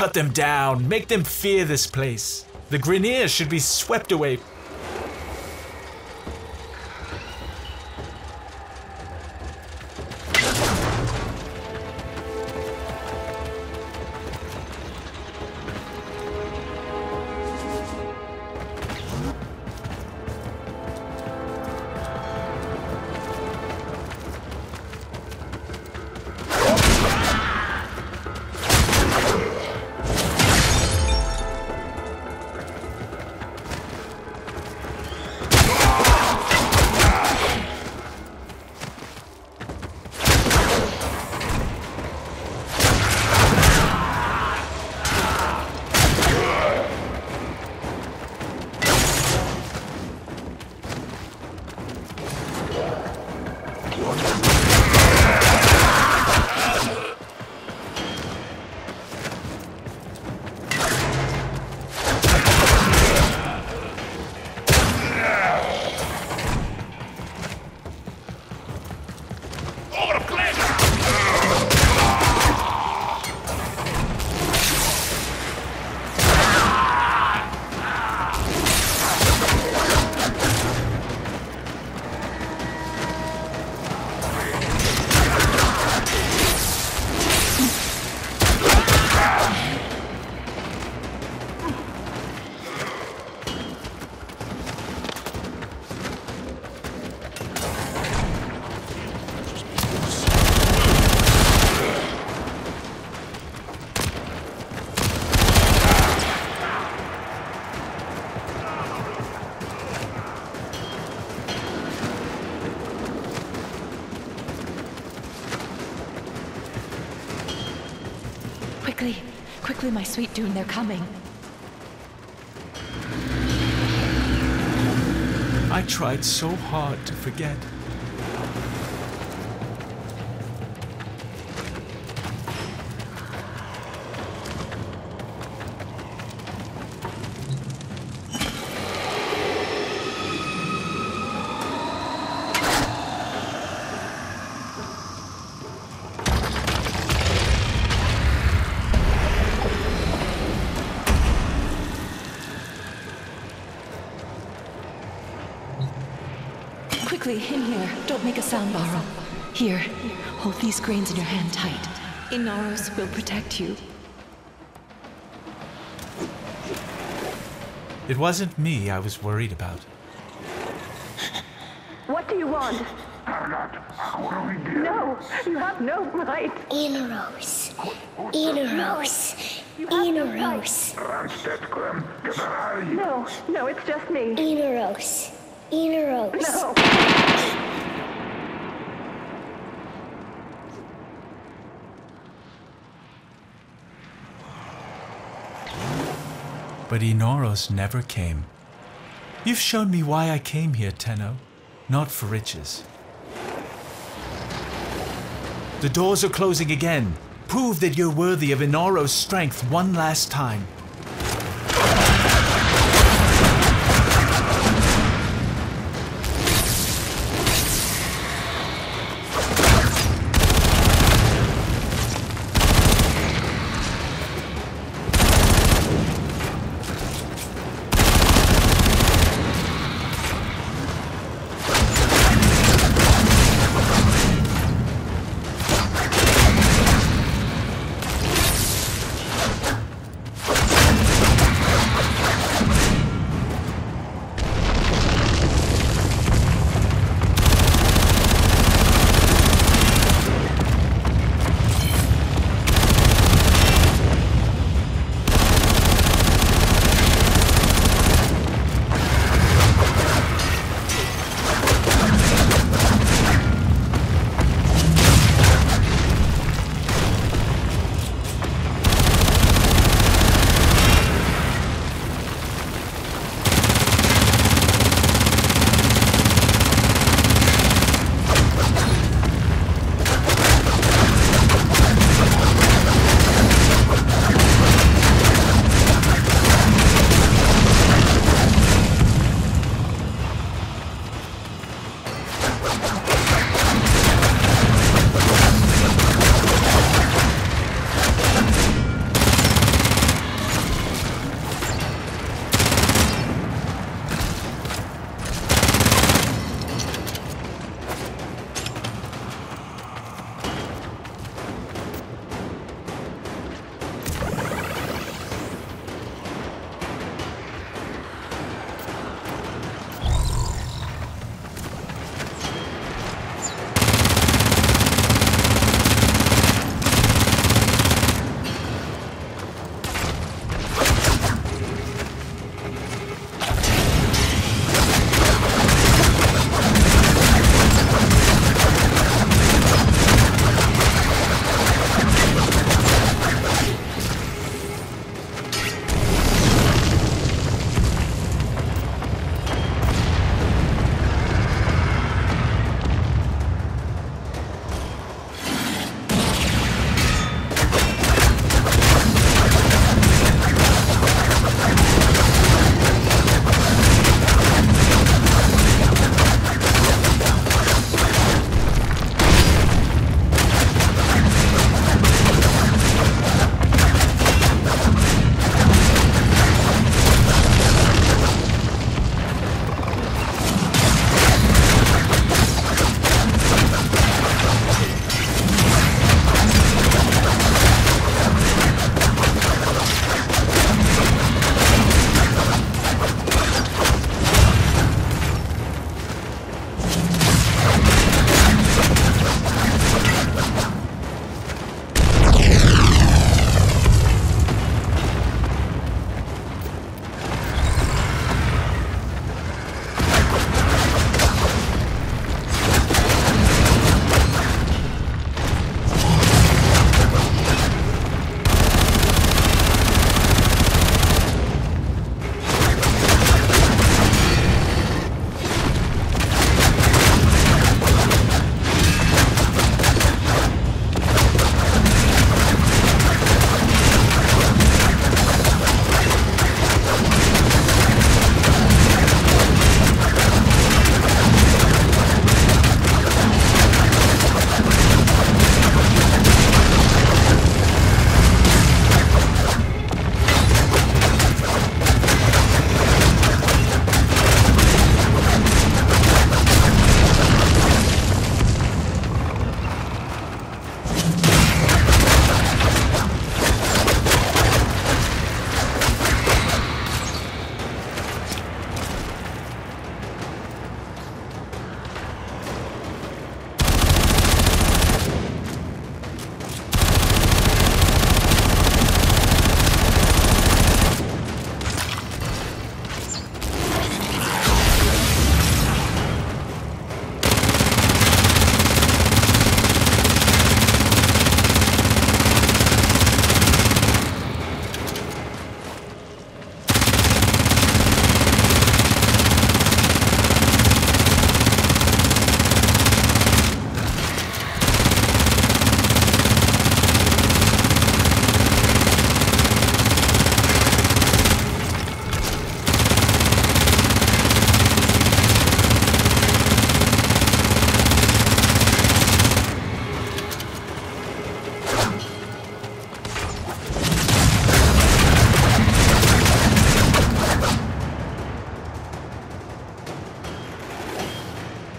cut them down, make them fear this place. The Grineer should be swept away. My sweet Dune, they're coming. I tried so hard to forget. Quickly, in here. Don't make a sound, Baro. Here, hold these grains in your hand tight. Inaros will protect you. It wasn't me I was worried about. What do you want? No, you have no right. Inaros. Inaros. Inaros. No, no, it's just me. Inaros. Inaros. No. But Inaros never came. You've shown me why I came here, Tenno. Not for riches. The doors are closing again. Prove that you're worthy of Inaros' strength one last time.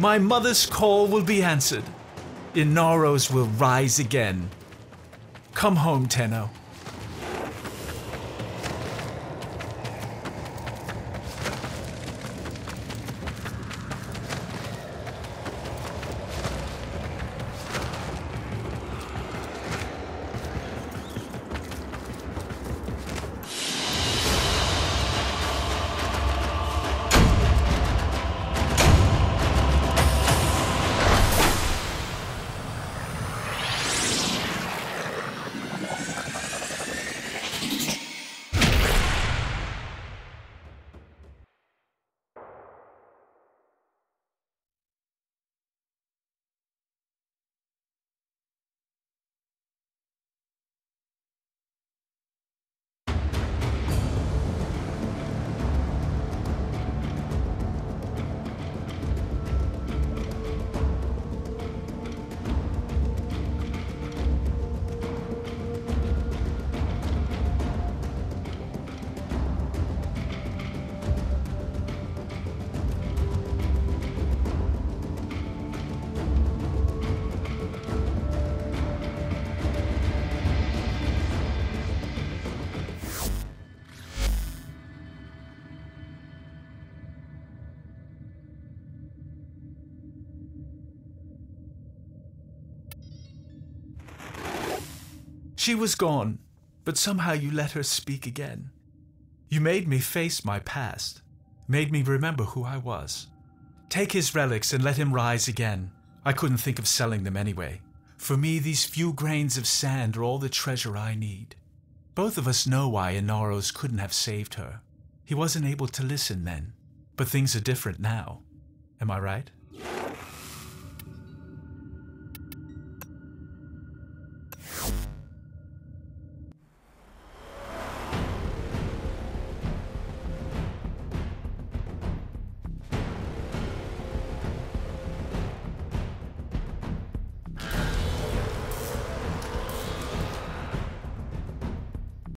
My mother's call will be answered. Inaros will rise again. Come home, Tenno. She was gone, but somehow you let her speak again. You made me face my past, made me remember who I was. Take his relics and let him rise again. I couldn't think of selling them anyway. For me, these few grains of sand are all the treasure I need. Both of us know why Inaros couldn't have saved her. He wasn't able to listen then. But things are different now. Am I right?